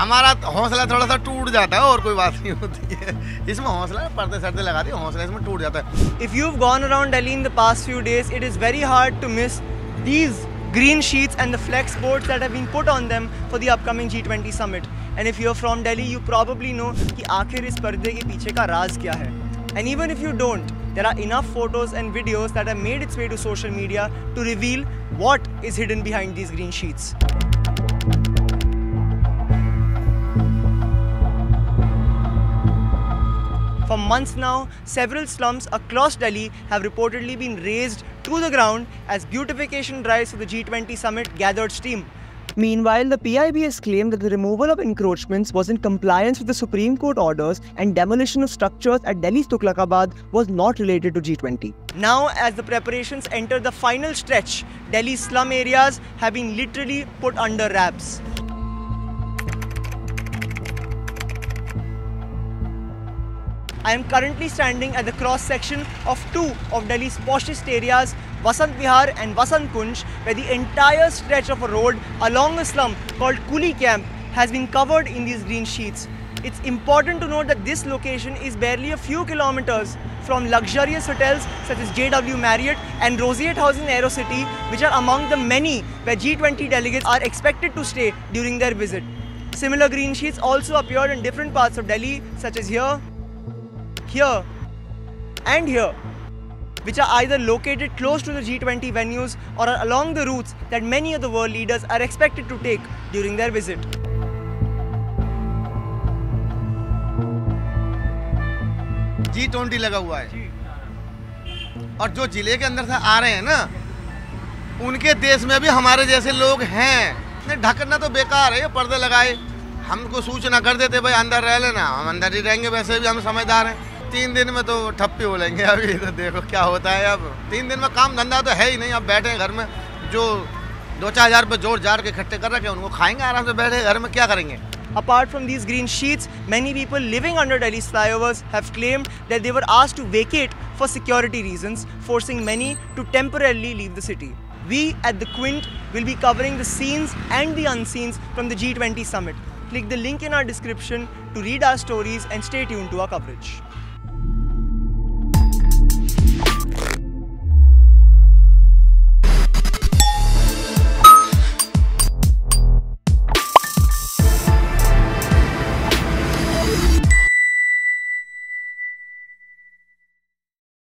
हमारा हौसला थोड़ा सा टूट जाता है, और कोई बात नहीं होती है। इसमें हौसला पर्दे सर्दे लगा दिए, हौसला इसमें टूट जाता है। If you gone around Delhi in the past few days it is very hard to miss these green sheets and the flex board that have been put on them for the upcoming G twenty summit and if you are from Delhi you probably know कि आखिर इस पर्दे के पीछे का राज क्या है। And even if you don't there are enough photos and videos that are made its way to social media to reveal what is hidden behind these green sheets For months now, several slums across Delhi have reportedly been razed to the ground as beautification drives for the G20 summit gathered steam. Meanwhile, the PIB has claimed that the removal of encroachments was in compliance with the Supreme Court orders and demolition of structures at Delhi's Tughlakabad was not related to G20. Now, as the preparations enter the final stretch, Delhi's slum areas have been literally put under wraps. I am currently standing at the cross section of two of Delhi's poshest areas, Vasant Vihar and Vasant Kunj, where the entire stretch of a road along a slum called Kuli Camp has been covered in these green sheets. It's important to note that this location is barely a few kilometers from luxurious hotels such as JW Marriott and Roseate House in Aerocity, which are among the many where G20 delegates are expected to stay during their visit. Similar green sheets also appeared in different parts of Delhi, such as here, here and here, which are either located close to the G20 venues or are along the routes that many of the world leaders are expected to take during their visit. G twenty लगा हुआ है और जो ज़िले के अंदर से आ रहे हैं ना उनके देश में भी हमारे जैसे लोग हैं ढकना तो बेकार है ये पर्दे लगाए हमको सूचना कर देते भाई अंदर रह लेना हम अंदर ही रहेंगे वैसे भी हम समझदार हैं तीन दिन में तो ठप्पी हो लेंगे अभी तो देखो क्या होता है अब तीन दिन में काम धंधा तो है ही नहीं अब बैठे घर में जो दो चार हज़ार रुपये जोड़ जाड़ के इकट्ठे कर रखे हैं, उनको खाएँगे आराम से बैठे घर में क्या करेंगे Apart from these green sheets, many people living under Delhi's flyovers have claimed that they were asked to vacate for security reasons, forcing many to temporarily leave the city. We at the Quint will be covering the scenes and the unseens from the G20 summit. Click the link in our description to read our stories and stay tuned to our coverage.